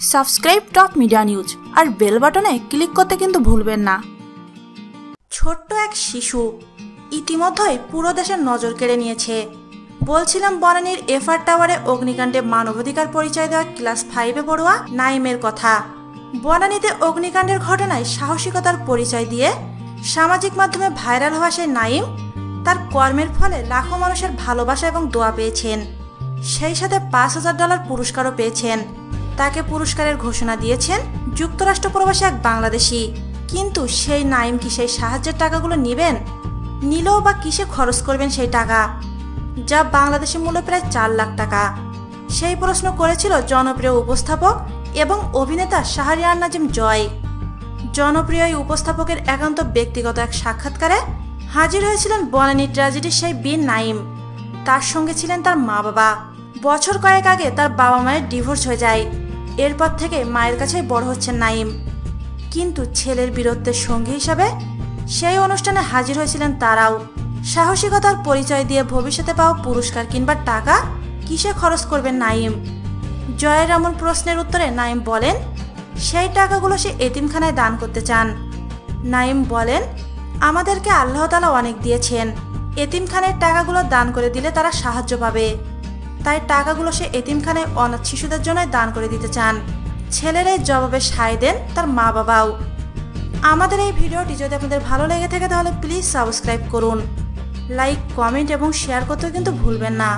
Subscribe top media news আর bell বাটনে click করতে কিন্তু ভুলবেন না। ছোট্ট এক শিশু ইতিমধ্যেই পুরো দেশের নজর কেড়ে নিয়েছে। বলছিলাম বনানীর এফআর টাওয়ারে অগ্নিকাণ্ডে মানবাধিকার পরিচয় দেওয়া ক্লাস ফাইভে পড়ুয়া নাইমের কথা। বনানীতে অগ্নিকাণ্ডের ঘটনায় সাহসিকতার পরিচয় দিয়ে সামাজিক মাধ্যমে ভাইরাল হওয়া সেই নাইম তার কর্মের ফলে লাখো মানুষের ভালোবাসা এবং দোয়া পেয়েছেন। সেই সাথে পাঁচ হাজার ডলার পুরস্কারও পেয়েছেন। তাকে পুরস্কারের ঘোষণা দিয়েছেন যুক্তরাষ্ট্র প্রবাসী এক বাংলাদেশি। কিন্তু সেই নাইম কি সেই সাহায্যের টাকাগুলো নেবেন? নিলেও বা কিসে খরচ করবেন সেই টাকা? যা বাংলাদেশি মূল্য প্রায় চার লাখ টাকা। সেই প্রশ্ন করেছিল জনপ্রিয় উপস্থাপক এবং অভিনেতা শাহরিয়ার নাজিম জয়। জনপ্রিয় এই উপস্থাপকের একান্ত ব্যক্তিগত এক সাক্ষাৎকারে হাজির হয়েছিলেন বনানী ট্র্যাজেডির সেই বীর নাইম। তার সঙ্গে ছিলেন তার মা বাবা বছর কয়েক আগে তার বাবা মায়ের ডিভোর্স হয়ে যায়। এরপর থেকে মায়ের কাছেই বড় হচ্ছেন নাইম। কিন্তু ছেলের বীরত্বের সঙ্গী হিসাবে সেই অনুষ্ঠানে হাজির হয়েছিলেন তারাও। সাহসিকতার পরিচয় দিয়ে ভবিষ্যতে পাওয়া পুরস্কার কিংবা টাকা কিসে খরচ করবেন নাইম? জয়ের এমন প্রশ্নের উত্তরে নাইম বলেন, সেই টাকাগুলো সে এতিমখানায় দান করতে চান। নাইম বলেন, আমাদেরকে আল্লাহ তালা অনেক দিয়েছেন। এতিমখানের টাকাগুলো দান করে দিলে তারা সাহায্য পাবে। তাই টাকাগুলো সে এতিমখানায় অনাথ শিশুদের জন্য দান করে দিতে চান। ছেলের এই জবাবে সায় দেন তার মা বাবাও। আমাদের এই ভিডিওটি যদি আপনাদের ভালো লেগে থাকে তাহলে প্লিজ সাবস্ক্রাইব করুন। লাইক, কমেন্ট এবং শেয়ার করতেও কিন্তু ভুলবেন না।